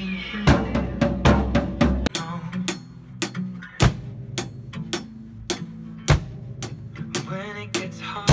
When it gets hard